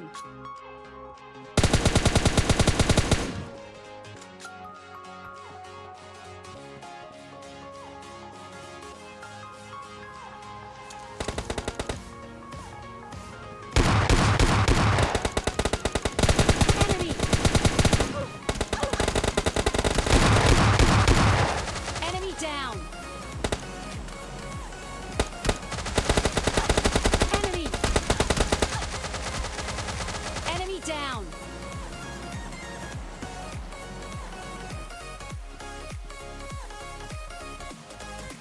down.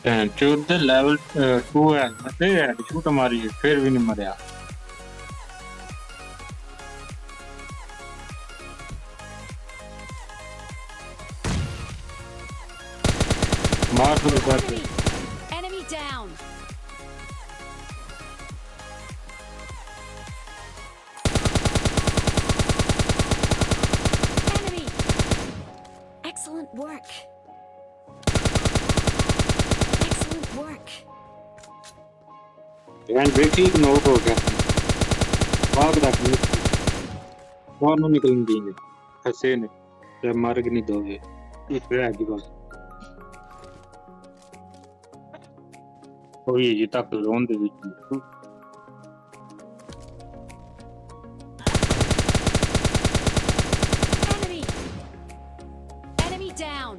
ચૌદ level two એટલે શું તમારી ફેરવીને મળ્યા Mark the weapon. Enemy down. Enemy. Excellent work. And break he ignore हो गया। भाग रखने बाहर ना निकलने देंगे ऐसे ने। या मार्ग नहीं दोगे इस पे आगे बस ਉਹ ये ये तक ਦੇ दे दी down!